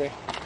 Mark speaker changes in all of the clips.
Speaker 1: Okay.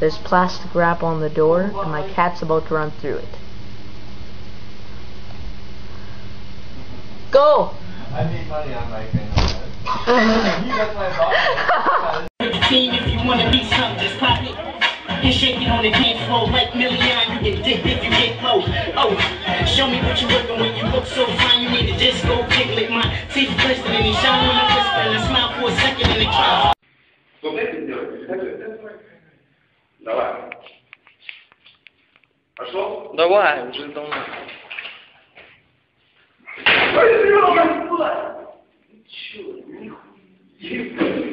Speaker 2: There's plastic wrap on the door, and my cat's about to run through it. Go!
Speaker 3: I made money on my thing. you got my box.
Speaker 4: Team, if you wanna be something, just pop it. And shake it on the dance floor like Million. You get dick if you get low. Oh, show me what you working when you look so fine. You need a disco kick, lick my teeth glistening. And shine when I whisper and I smile for a second and it tries.
Speaker 5: So this is good. That's it. Давай. Пошел?
Speaker 1: Давай, уже давно. Ой, Серега, куда? Ну, чё, нихуя.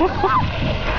Speaker 1: Ha ha ha!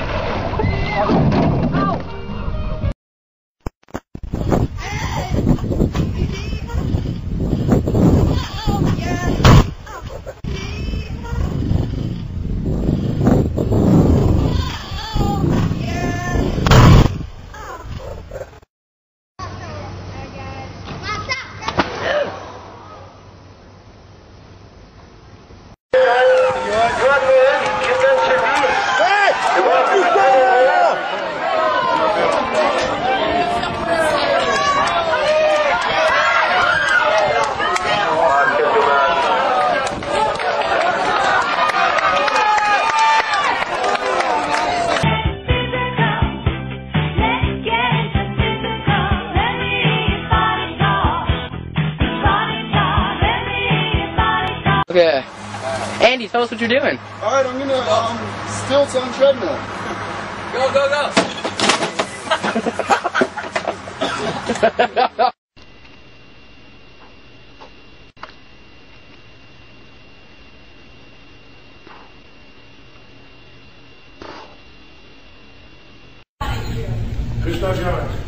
Speaker 1: Okay. Andy, tell us what you're doing.
Speaker 6: All right, I'm gonna um, stilts on treadmill.
Speaker 1: Go, go, go!
Speaker 5: Krishna Jones.
Speaker 7: Got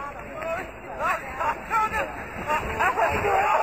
Speaker 7: Oh, my God.